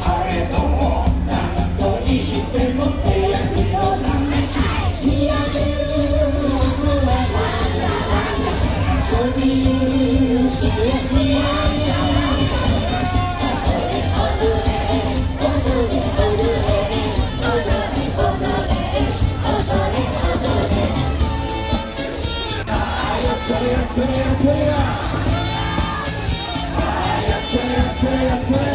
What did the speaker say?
あれどう Gracias.